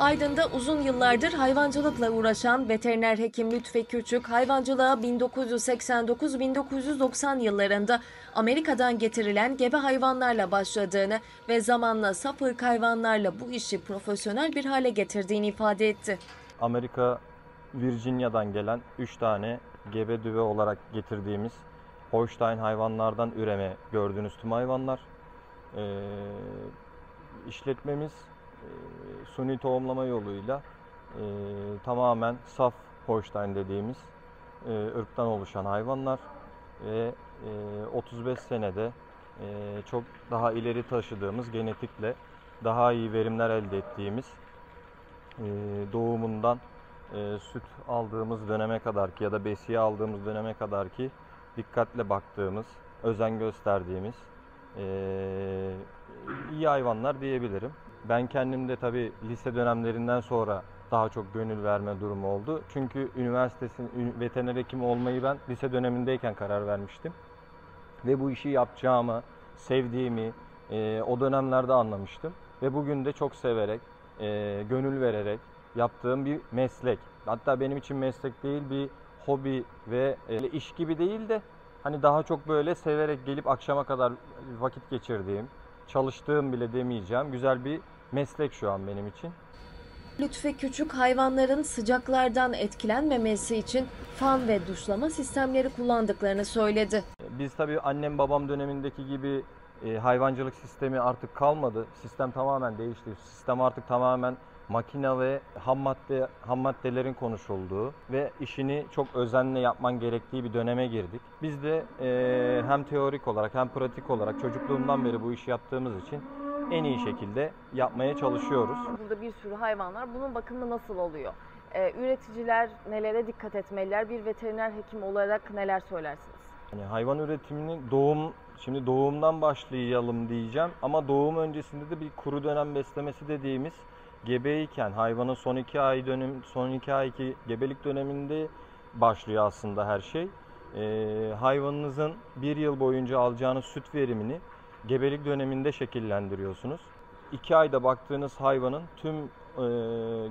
Aydın'da uzun yıllardır hayvancılıkla uğraşan veteriner hekim Lütfi Küçük, hayvancılığa 1989-1990 yıllarında Amerika'dan getirilen gebe hayvanlarla başladığını ve zamanla saf ırk hayvanlarla bu işi profesyonel bir hale getirdiğini ifade etti. Amerika Virginia'dan gelen 3 tane gebe düve olarak getirdiğimiz Holstein hayvanlardan üreme gördüğünüz tüm hayvanlar. Ee, işletmemiz suni tohumlama yoluyla e, tamamen saf Holstein dediğimiz e, ırktan oluşan hayvanlar ve e, 35 senede e, çok daha ileri taşıdığımız genetikle daha iyi verimler elde ettiğimiz e, doğumundan e, süt aldığımız döneme kadar ki ya da besiye aldığımız döneme kadar ki dikkatle baktığımız, özen gösterdiğimiz e, iyi hayvanlar diyebilirim. Ben kendim de tabii lise dönemlerinden sonra daha çok gönül verme durumu oldu. Çünkü üniversitesin veteriner hekimi olmayı ben lise dönemindeyken karar vermiştim. Ve bu işi yapacağımı, sevdiğimi e, o dönemlerde anlamıştım. Ve bugün de çok severek, e, gönül vererek yaptığım bir meslek. Hatta benim için meslek değil bir hobi ve e, iş gibi değil de hani daha çok böyle severek gelip akşama kadar vakit geçirdiğim, çalıştığım bile demeyeceğim güzel bir meslek şu an benim için. Lütfi Küçük hayvanların sıcaklardan etkilenmemesi için fan ve duşlama sistemleri kullandıklarını söyledi. Biz tabii annem babam dönemindeki gibi e, hayvancılık sistemi artık kalmadı. Sistem tamamen değişti. Sistem artık tamamen makine ve ham madde ham maddelerin konuşulduğu ve işini çok özenle yapman gerektiği bir döneme girdik. Biz de e, hem teorik olarak hem pratik olarak çocukluğumdan beri bu işi yaptığımız için en iyi şekilde yapmaya çalışıyoruz. Burada bir sürü hayvan var. Bunun bakımı nasıl oluyor? Ee, üreticiler nelere dikkat etmeliler? Bir veteriner hekim olarak neler söylersiniz? Yani hayvan üretiminin doğum şimdi doğumdan başlayalım diyeceğim ama doğum öncesinde de bir kuru dönem beslemesi dediğimiz gebeyken hayvanın son iki ay dönem son iki ayki gebelik döneminde başlıyor aslında her şey. Ee, hayvanınızın bir yıl boyunca alacağınız süt verimini gebelik döneminde şekillendiriyorsunuz. İki ayda baktığınız hayvanın tüm e,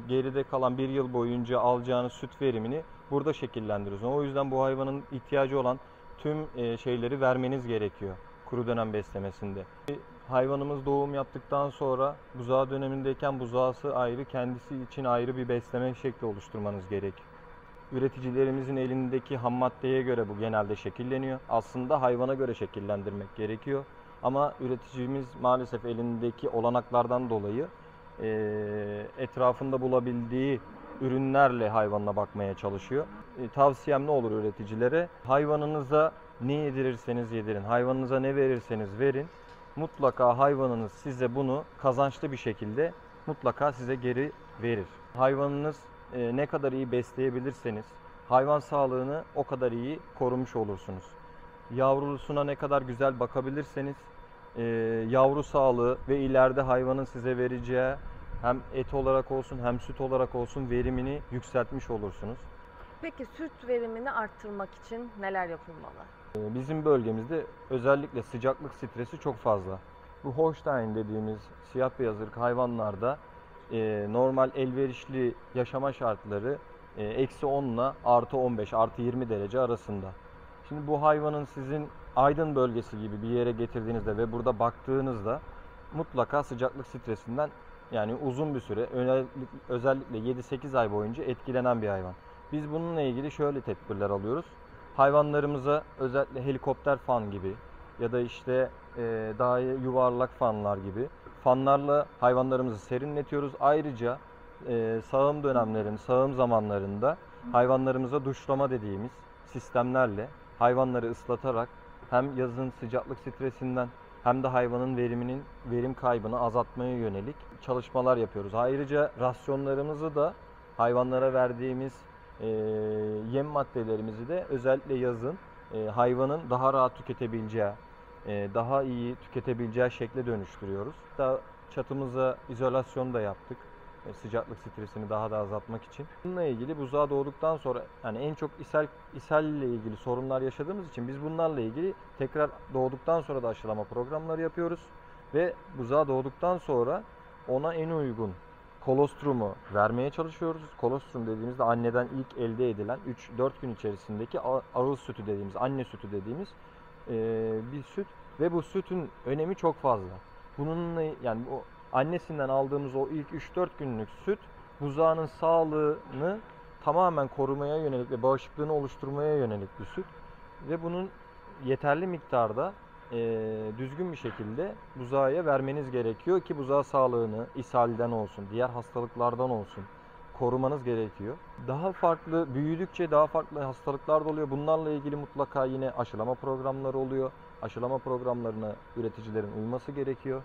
geride kalan bir yıl boyunca alacağınız süt verimini burada şekillendiriyorsunuz. O yüzden bu hayvanın ihtiyacı olan tüm e, şeyleri vermeniz gerekiyor kuru dönem beslemesinde. Hayvanımız doğum yaptıktan sonra buzağı dönemindeyken buzağısı ayrı, kendisi için ayrı bir besleme şekli oluşturmanız gerekiyor. Üreticilerimizin elindeki ham maddeye göre bu genelde şekilleniyor. Aslında hayvana göre şekillendirmek gerekiyor. Ama üreticimiz maalesef elindeki olanaklardan dolayı e, etrafında bulabildiği ürünlerle hayvanına bakmaya çalışıyor. E, tavsiyem ne olur üreticilere? Hayvanınıza ne yedirirseniz yedirin, hayvanınıza ne verirseniz verin. Mutlaka hayvanınız size bunu kazançlı bir şekilde mutlaka size geri verir. Hayvanınız e, ne kadar iyi besleyebilirseniz hayvan sağlığını o kadar iyi korumuş olursunuz. Yavrusuna ne kadar güzel bakabilirseniz e, yavru sağlığı ve ileride hayvanın size vereceği hem et olarak olsun hem süt olarak olsun verimini yükseltmiş olursunuz. Peki süt verimini arttırmak için neler yapılmalı? Ee, Bizim bölgemizde özellikle sıcaklık stresi çok fazla. Bu Holstein dediğimiz siyah beyaz ırk hayvanlarda e, normal elverişli yaşama şartları e, eksi 10 ile artı 15 artı 20 derece arasında. Şimdi bu hayvanın sizin Aydın bölgesi gibi bir yere getirdiğinizde ve burada baktığınızda mutlaka sıcaklık stresinden yani uzun bir süre özellikle- özellikle 7-8 ay boyunca etkilenen bir hayvan. Biz bununla ilgili şöyle tedbirler alıyoruz. Hayvanlarımıza özellikle helikopter fan gibi ya da işte e, daha yuvarlak fanlar gibi fanlarla hayvanlarımızı serinletiyoruz. Ayrıca e, sağım dönemlerin, sağım zamanlarında hayvanlarımıza duşlama dediğimiz sistemlerle hayvanları ıslatarak hem yazın sıcaklık stresinden hem de hayvanın veriminin verim kaybını azaltmaya yönelik çalışmalar yapıyoruz. Ayrıca rasyonlarımızı da hayvanlara verdiğimiz e, yem maddelerimizi de özellikle yazın e, hayvanın daha rahat tüketebileceği, e, daha iyi tüketebileceği şekle dönüştürüyoruz. Da çatımıza izolasyon da yaptık. e, sıcaklık stresini daha da azaltmak için. Bununla ilgili buzağa doğduktan sonra yani en çok ishal ishal ile ilgili sorunlar yaşadığımız için biz bunlarla ilgili tekrar doğduktan sonra da aşılama programları yapıyoruz ve buzağa doğduktan sonra ona en uygun kolostrumu vermeye çalışıyoruz. Kolostrum dediğimizde anneden ilk elde edilen 3-4 gün içerisindeki a- ağız sütü dediğimiz, anne sütü dediğimiz e, bir süt ve bu sütün önemi çok fazla. Bununla yani o annesinden aldığımız o ilk 3-4 günlük süt buzağının sağlığını tamamen korumaya yönelik ve bağışıklığını oluşturmaya yönelik bir süt ve bunun yeterli miktarda eee, düzgün bir şekilde buzağa vermeniz gerekiyor ki buzağı sağlığını ishalden olsun, diğer hastalıklardan olsun korumanız gerekiyor. Daha farklı büyüdükçe daha farklı hastalıklar da oluyor. Bunlarla ilgili mutlaka yine aşılama programları oluyor. Aşılama programlarına üreticilerin uyması gerekiyor.